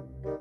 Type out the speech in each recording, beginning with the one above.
Yes!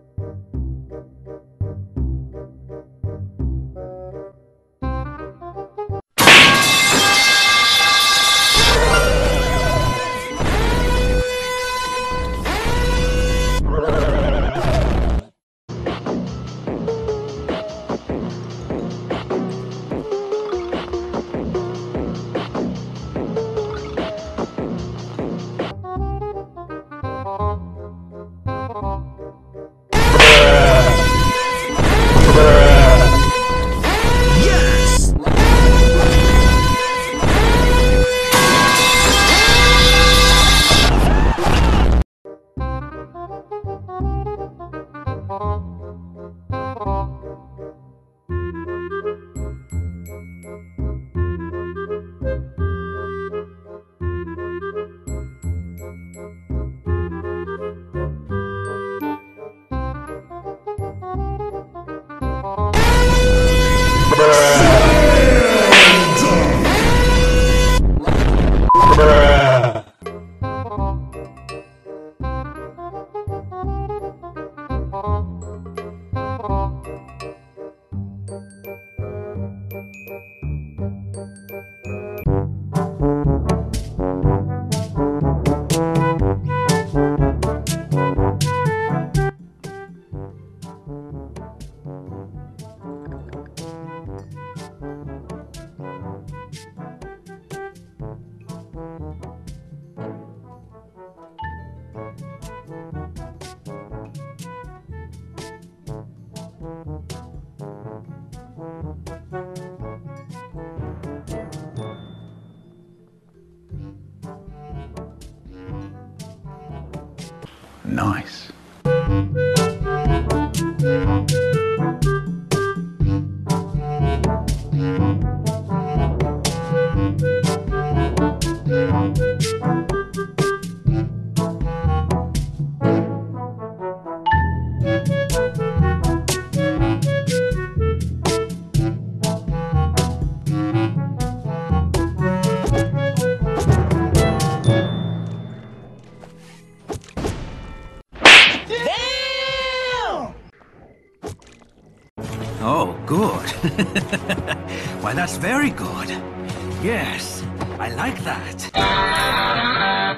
Nice. Oh, good. Why, that's very good. Yes, I like that.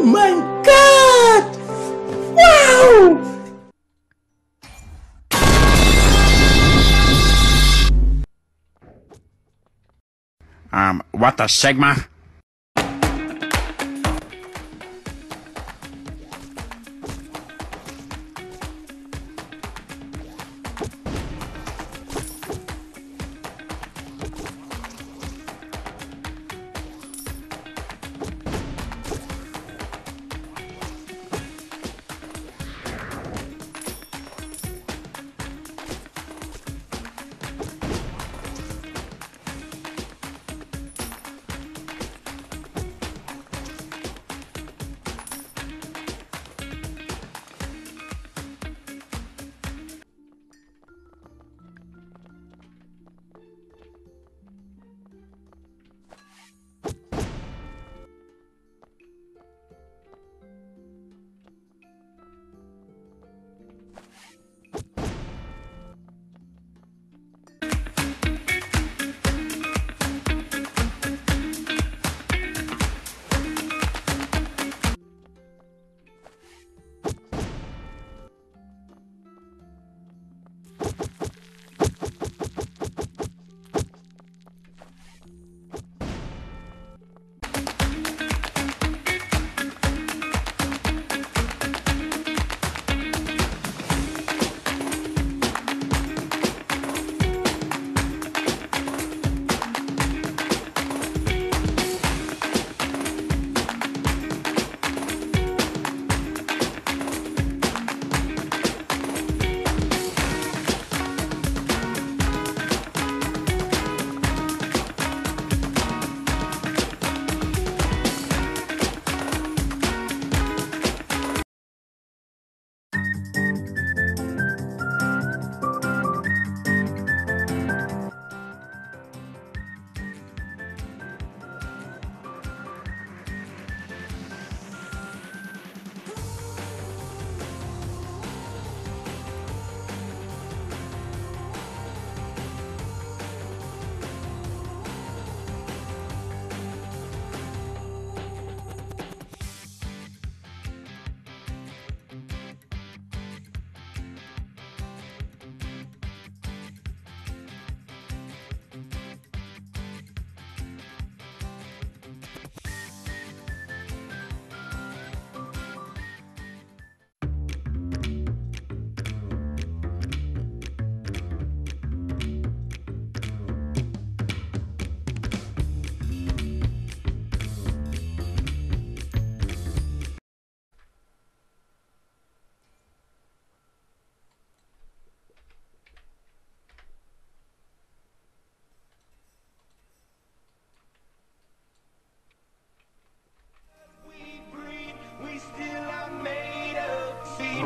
Oh my god! Wow! Um, what the Sigma?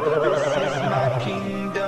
this is my kingdom.